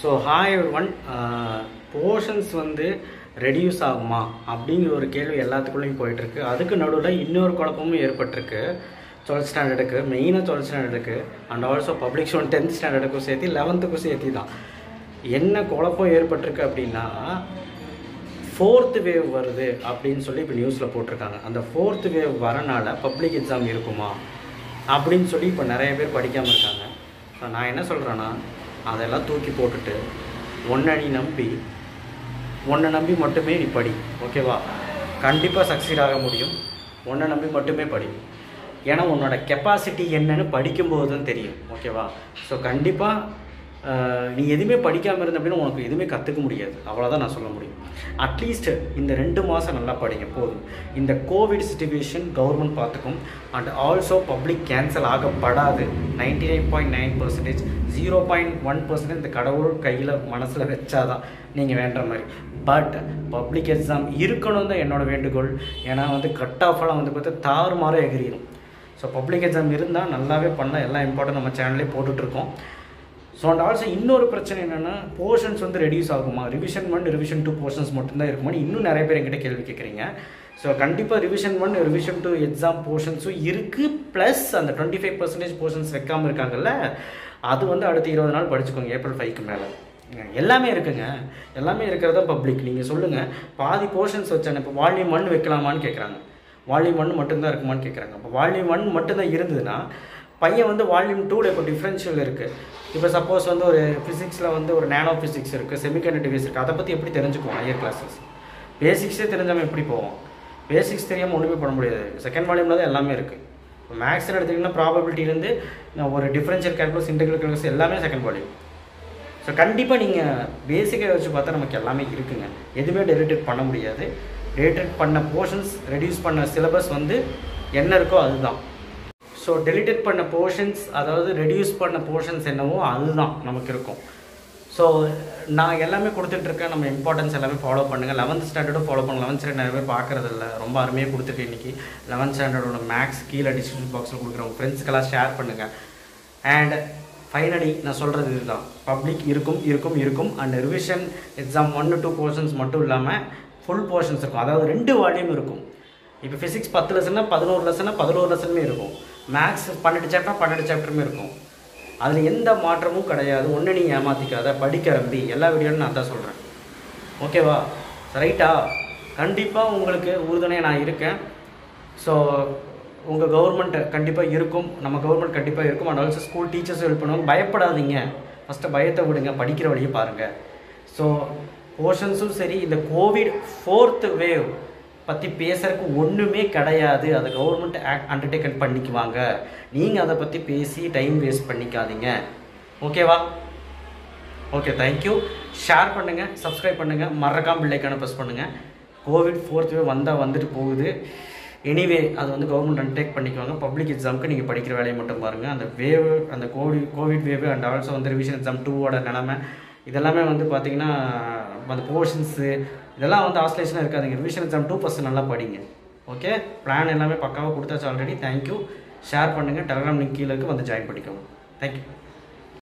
So hi one portions வந்து reduce ஆகுமா? அப்படிங்கிற ஒரு கேள்வி எல்லாத்துக்குள்ளேயும் போயிட்டுருக்கு. அதுக்கு நடுவில் இன்னொரு குழப்பமும் ஏற்பட்டிருக்கு. டுவெல்த் ஸ்டாண்டர்டுக்கு மெயினாக twelfth ஸ்டாண்டர்டுக்கு and also public one tenth ஸ்டாண்டர்டுக்கும் சேர்த்து லெவன்த்துக்கும் சேர்த்து தான். என்ன குழப்பம் ஏற்பட்டிருக்கு அப்படின்னா ஃபோர்த்து வேவ் வருது அப்படின்னு சொல்லி இப்போ நியூஸில் போட்டிருக்காங்க. அந்த ஃபோர்த்து வேவ் வரனால பப்ளிக் எக்ஸாம் இருக்குமா? அப்படின்னு சொல்லி இப்போ நிறைய பேர் படிக்காமல் இருக்காங்க. ஸோ நான் என்ன சொல்கிறேன்னா அதெல்லாம் தூக்கி போட்டுட்டு ஒன்றை நீ நம்பி உன்னை நம்பி மட்டுமே நீ படி ஓகேவா கண்டிப்பாக சக்சீட் ஆக முடியும். உன்னை நம்பி மட்டுமே படி. ஏன்னா உன்னோட கெப்பாசிட்டி என்னன்னு படிக்கும்போது தான் தெரியும் ஓகேவா ஸோ கண்டிப்பாக நீ எதுவுமே படிக்காமல் இருந்த அப்படின்னா உனக்கு எதுவுமே கற்றுக்க முடியாது. அவ்வளோதான் நான் சொல்ல முடியும். அட்லீஸ்ட் இந்த ரெண்டு மாதம் நல்லா படிங்க போதும். இந்த கோவிட் சுச்சுவேஷன் கவர்மெண்ட் பார்த்துக்கும். And also public cancel ஆகப்படாது. Ninety nine point nine percentage zero point one percentage இந்த கடவுள் கையில் மனசில் வச்சாதான் நீங்கள் வேண்டுற மாதிரி. பட் பப்ளிக் எக்ஸாம் இருக்கணும் தான் என்னோடய வேண்டுகோள். ஏன்னா வந்து கட் ஆஃபெல்லாம் வந்து பார்த்தா தாறுமாறாக எகிரிடும் ஸோ பப்ளிக் எக்ஸாம் இருந்தால் நல்லாவே பண்ணலாம். எல்லா இம்பார்ட்டன்ட் நம்ம சேனல்லே போட்டுட்ருக்கோம் ஸோ அண்ட் ஆல்சோ இன்னொரு பிரச்சனை என்னென்னா போர்ஷன்ஸ் வந்து ரெடியூஸ் ஆகுமா? Revision one revision two portions மட்டும்தான் இருக்குமான்னு இன்னும் நிறைய பேர் என்கிட்ட கேள்வி கேட்குறீங்க. ஸோ கண்டிப்பாக revision one revision two exam போர்ஷன்ஸும் இருக்குது ப்ளஸ் அந்த டுவெண்ட்டி ஃபைவ் பர்சன்டேஜ் போர்ஷன்ஸ் வைக்காமல் இருக்காங்கல்ல அது வந்து அடுத்த இருபது நாள் படிச்சுக்கோங்க ஏப்ரல் ஃபைவ்க்கு மேலே. எல்லாமே இருக்குங்க. எல்லாமே இருக்கிறதா பப்ளிக் நீங்கள் சொல்லுங்கள் பாதி போர்ஷன்ஸ் வச்சானே இப்போ வால்யூம் ஒன் வைக்கலாமான்னு கேட்குறாங்க. வால்யூம் ஒன் மட்டும்தான் இருக்குமான்னு கேட்குறாங்க. இப்போ வால்யூம் ஒன் மட்டும்தான் இருந்ததுன்னா பையன் வந்து வால்யூம் டூவில் இப்போ டிஃப்ரென்ஷியல் இருக்குது இப்போ சப்போஸ் வந்து ஒரு ஃபிசிக்ஸில் வந்து ஒரு நேனோ ஃபிசிக்ஸ் இருக்குது செமிகண்டக்டிவ்ஸ் இருக்குது அதை பற்றி எப்படி தெரிஞ்சுக்குவோம் ஹையர் கிளாஸஸ் பேசிக்ஸே தெரிஞ்சாமல் எப்படி போவோம்? பேசிக்ஸ் தெரியாமல் ஒன்றுமே பண்ண முடியாது. செகண்ட் வால்யூமில் தான் எல்லாமே இருக்குது இப்போ மேக்ஸ்னு எடுத்திங்கன்னா ப்ராபபிலிட்டிலேருந்து ஒரு டிஃப்ரென்ஷியல் கேல்குலஸ் இன்டெகிரல் கேல்குலஸ் எல்லாமே செகண்ட் வால்யூம் ஸோ கண்டிப்பாக நீங்கள் பேசிக்காக வச்சு பார்த்தா நமக்கு எல்லாமே இருக்குங்க. எதுவுமே டெலிட்டேட் பண்ண முடியாது. ரிலேட்டட் பண்ண போர்ஷன்ஸ் ரெடியூஸ் பண்ண சிலபஸ் வந்து என்ன இருக்கோ அதுதான். ஸோ டெலிட்டட் பண்ண போர்ஷன்ஸ் அதாவது ரெடியூஸ் பண்ண போர்ஷன்ஸ் என்னவோ அதுதான் நமக்கு இருக்கும். ஸோ நான் எல்லாமே கொடுத்துட்ருக்கேன் நம்ம இம்பார்ட்டன்ஸ் எல்லாமே ஃபாலோ பண்ணுங்கள் லெவன்த் ஸ்டாண்டர்டும் ஃபாலோ பண்ணுங்கள் லெவன்த் ஸ்டாண்டர்ட் நிறைய பேர் பார்க்குறது இல்லை ரொம்ப அருமையாக கொடுத்துருக்கேன் இன்றைக்கி லெவன்த் ஸ்டாண்டர்டோட மேக்ஸ் கீழே டிஸ்கிரிப்ஷன் பாக்ஸில் கொடுக்குறேன் உங்கள் ஃப்ரெண்ட்ஸ்க்கெல்லாம் ஷேர் பண்ணுங்கள் அண்ட் ஃபைனலி நான் சொல்கிறது இதுதான். பப்ளிக் இருக்கும் இருக்கும் இருக்கும். அண்ட் ரிவிஷன் எக்ஸாம் ஒன்று டூ போர்ஷன்ஸ் மட்டும் இல்லாமல் ஃபுல் போர்ஷன்ஸ் இருக்கும். அதாவது ரெண்டு வால்யூம் இருக்கும். இப்போ ஃபிசிக்ஸ் பத்து லெசன்னா பதினோரு லெசன்னா பதினோரு லெசனுமே இருக்கும். மேக்ஸ் பன்னெண்டு சாப்டர் பன்னெண்டு சாப்டருமே இருக்கும். அதில் எந்த மாற்றமும் கிடையாது. ஒன்று நீ ஏமாற்றிக்காத படிக்க ரம்பி எல்லா வீடியோலும் நான் தான் சொல்கிறேன் ஓகேவா ரைட்டா கண்டிப்பாக உங்களுக்கு உறுதுணையாக நான் இருக்கேன். ஸோ உங்கள் கவர்மெண்ட் கண்டிப்பாக இருக்கும். நம்ம கவர்மெண்ட் கண்டிப்பாக இருக்கும். அண்ட் ஆல்சோ ஸ்கூல் டீச்சர்ஸும் ஹெல்ப் பண்ணுவாங்க. பயப்படாதீங்க. ஃபஸ்ட்டு பயத்தை விடுங்க. படிக்கிற வழியை பாருங்கள் ஸோ போர்ஷன்ஸும் சரி. இந்த கோவிட் ஃபோர்த் வேவ் பற்றி பேசுறதுக்கு ஒன்றுமே கிடையாது. அதை கவர்மெண்ட் ஆக்ட் அண்டர்டேக்கன் பண்ணிக்குவாங்க. நீங்கள் அதை பற்றி பேசி டைம் வேஸ்ட் பண்ணிக்காதீங்க. ஓகேவா ஓகே தேங்க்யூ ஷேர் பண்ணுங்கள் சப்ஸ்கிரைப் பண்ணுங்கள் மறக்காம பிள்ளைக்கான ப்ரெஸ் பண்ணுங்கள் கோவிட் ஃபோர்த் வேவ் வந்தால் வந்துட்டு போகுது. எனிவே அது வந்து கவர்மெண்ட் அண்டர்டேக் பண்ணிக்குவாங்க. பப்ளிக் எக்ஸாமுக்கு நீங்கள் படிக்கிற வேலையை மட்டும் பாருங்கள் அந்த வேவ் அந்த COVID COVID wave and also வந்து ரிவிஷன் எக்ஸாம் டூவோட நிலமை இதெல்லாமே வந்து பார்த்திங்கன்னா அந்த போர்ஷன்ஸு இதெல்லாம் வந்து ஆஸ்லேஷனாக இருக்காதுங்க. ரிவிஷன் எக்ஸாம் டூ பர்சன்ட் நல்லா படிங்க. ஓகே பிளான் எல்லாமே பக்காவாக கொடுத்தாச்சு ஆல்ரெடி தேங்க்யூ ஷேர் பண்ணுங்கள் டெலகிராம் லிங்க் கீழே வந்து ஜாயின் பண்ணிக்கோங்க. தேங்க்யூ